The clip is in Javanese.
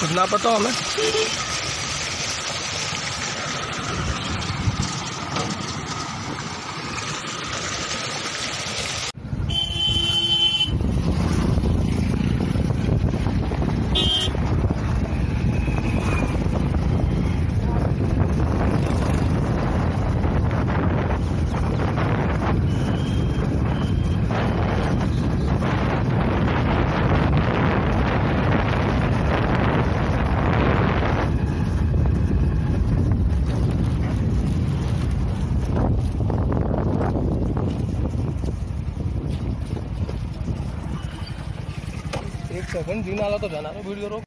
कितना पता हमें। एक सेकंड दिन आला तो जाणार भीड़ करो